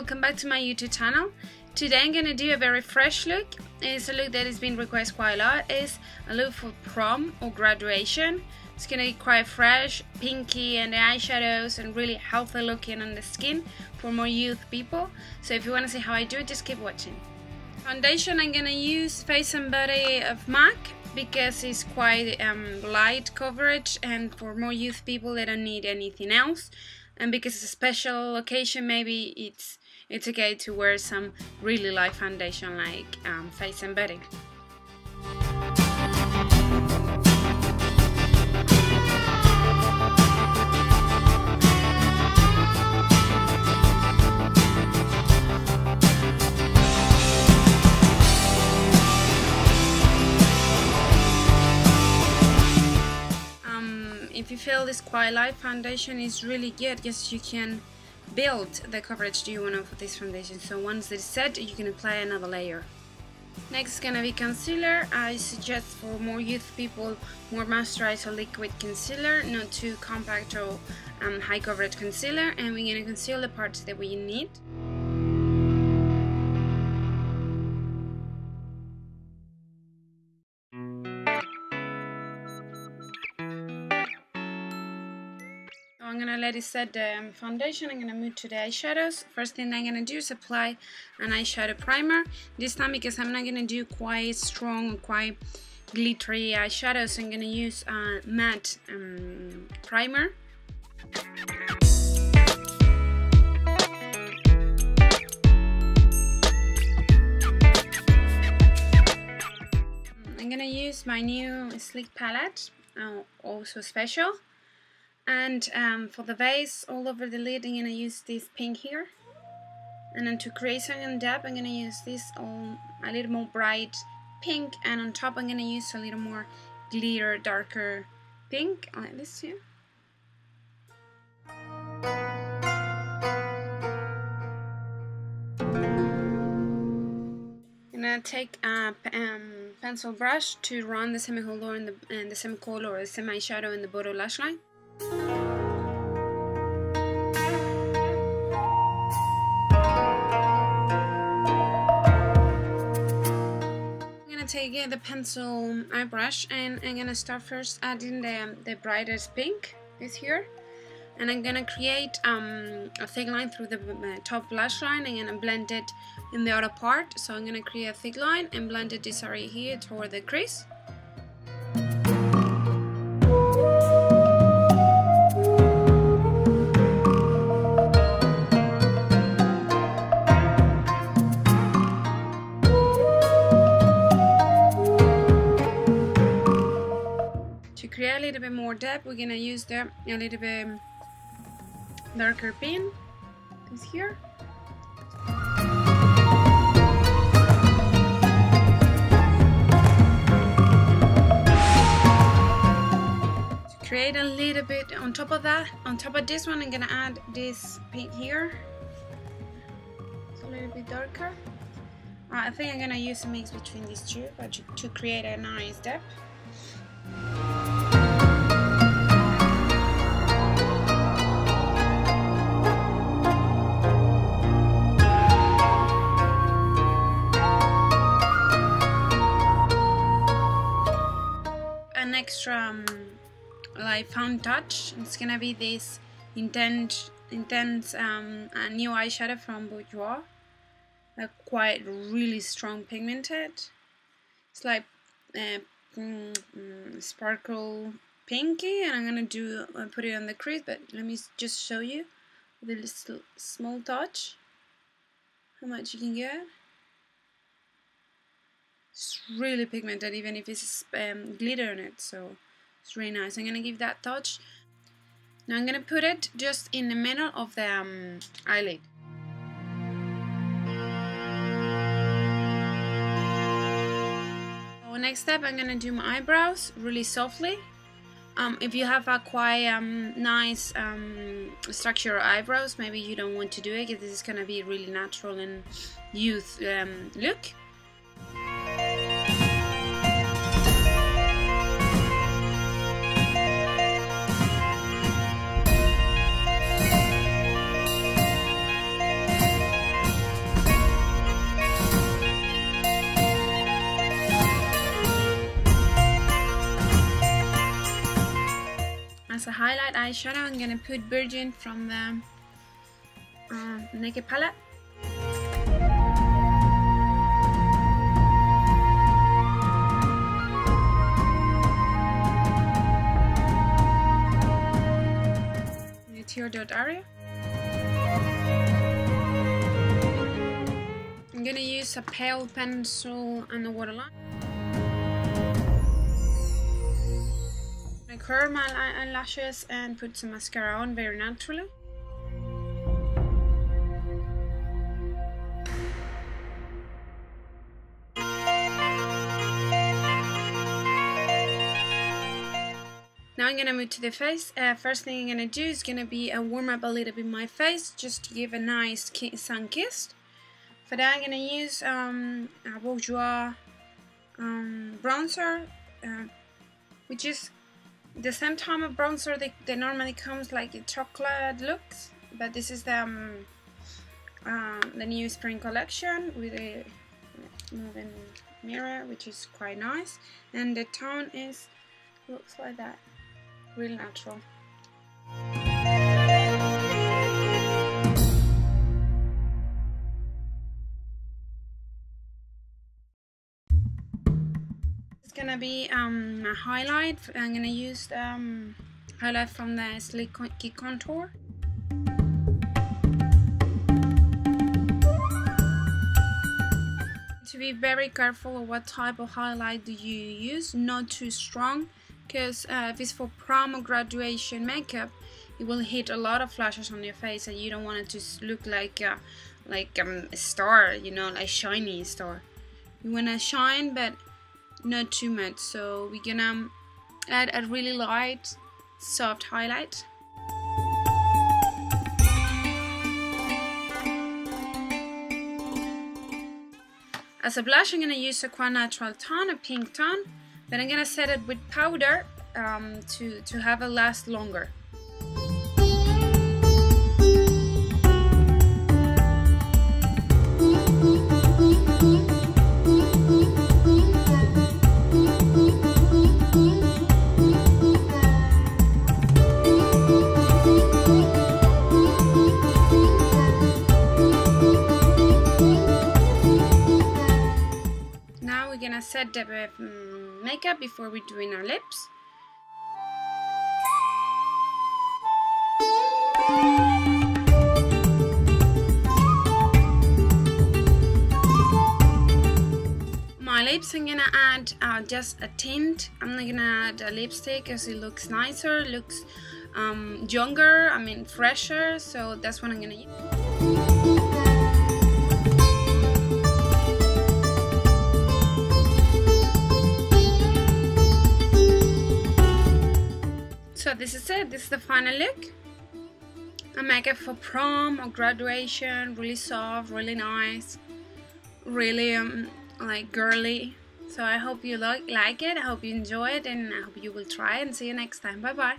welcome back to my YouTube channel. Today I'm gonna do a very fresh look. It's a look that has been requested quite a lot. It's a look for prom or graduation. It's gonna be quite fresh, pinky and the eyeshadows and really healthy looking on the skin for more youth people. So if you wanna see how I do it, just keep watching. Foundation I'm gonna use Face and Body of MAC because it's quite um, light coverage and for more youth people they don't need anything else and because it's a special occasion maybe it's it's okay to wear some really light foundation like um, Face and Body. Um, if you feel this quite light foundation is really good because you can build the coverage do you want for this foundation so once it's set you can apply another layer. Next is gonna be concealer. I suggest for more youth people more moisturized or liquid concealer not too compact or um, high coverage concealer. And we're gonna conceal the parts that we need It set the foundation. I'm gonna move to the eyeshadows. First thing I'm gonna do is apply an eyeshadow primer. This time because I'm not gonna do quite strong, quite glittery eyeshadows, I'm gonna use a matte um, primer. I'm gonna use my new Sleek palette, uh, also special and um, for the vase all over the lid I'm gonna use this pink here. And then to create some depth I'm gonna use this um, a little more bright pink. And on top I'm gonna use a little more glitter darker pink. Like this here I'm gonna take a um, pencil brush to run the semicolor in the, and the semicolor or the semi shadow in the bottom lash line take the pencil eye brush and I'm gonna start first adding the, the brightest pink is here. And I'm gonna create um, a thick line through the uh, top lash line. And gonna blend it in the other part. So I'm gonna create a thick line and blend it this area here toward the crease little bit more depth we're gonna use the a little bit darker pin. Is here. To create a little bit on top of that on top of this one I'm gonna add this paint here. It's a little bit darker. Uh, I think I'm gonna use a mix between these two but to, to create a nice depth extra um, like fun touch. It's gonna be this intense intense um, a new eyeshadow from Bourjois. A quite really strong pigmented. It's like uh, mm, mm, sparkle pinky and I'm gonna do uh, put it on the crease but let me just show you a little small touch. How much you can get it's really pigmented even if it's um, glitter in it so it's really nice. I'm gonna give that touch. Now I'm gonna put it just in the middle of the um, eyelid. So next step I'm gonna do my eyebrows really softly. Um, if you have a quite um, nice um, structure eyebrows maybe you don't want to do it because this is gonna be really natural and youth um, look as a highlight eyeshadow I'm gonna put Virgin from the uh, Naked palette. I'm gonna use a pale pencil and a waterline. I curl my eyelashes and put some mascara on very naturally. Gonna move to the face. Uh, first thing I'm gonna do is gonna be a warm up a little bit my face just to give a nice sun kiss. For that I'm gonna use um, a Bourjois um, bronzer, uh, which is the same type of bronzer that, that normally comes like a chocolate looks, but this is the um, uh, the new spring collection with a moving mirror, which is quite nice, and the tone is looks like that real natural. It's gonna be um, a highlight. I'm gonna use um, highlight from the Sleek Key Contour. To be very careful of what type of highlight do you use, not too strong because uh, if it's for prom or graduation makeup it will hit a lot of flashes on your face and you don't want it to look like a, like um, a star you know like shiny star you want to shine but not too much so we're gonna add a really light soft highlight As a blush, I'm going to use a quite natural tone, a pink tone. Then I'm gonna set it with powder um, to, to have it last longer. Now we're gonna set the um, makeup before we're doing our lips. My lips I'm gonna add uh, just a tint. I'm not gonna add a lipstick as it looks nicer, looks um, younger, I mean fresher, so that's what I'm gonna use. So this is it, this is the final look. A makeup for prom or graduation, really soft, really nice, really um, like girly. So I hope you like, like it, I hope you enjoy it and I hope you will try and see you next time. Bye bye.